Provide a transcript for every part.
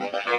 She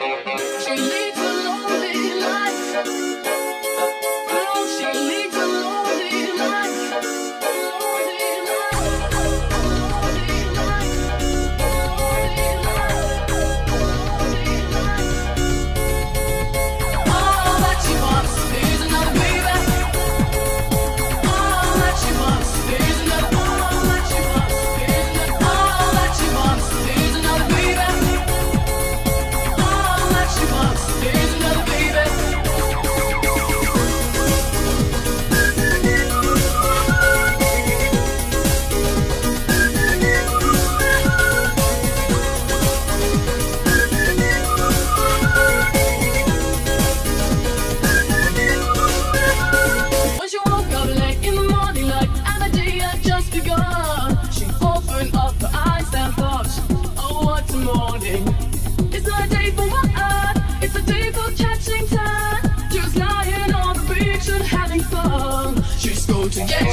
She's